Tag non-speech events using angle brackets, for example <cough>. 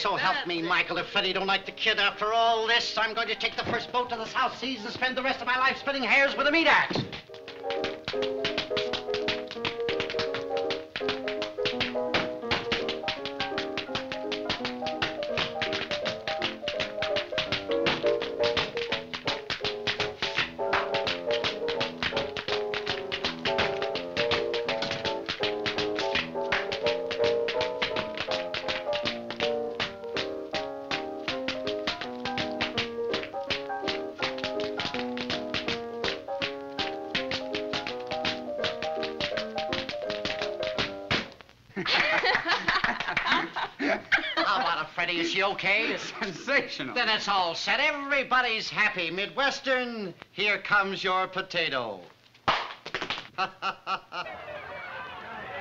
So help me, Michael, if Freddie don't like the kid after all this, I'm going to take the first boat to the South Seas and spend the rest of my life splitting hairs with a meat axe. <laughs> How about it, Freddie? Is she okay? <laughs> Sensational. Then it's all set. Everybody's happy. Midwestern, here comes your potato. <laughs>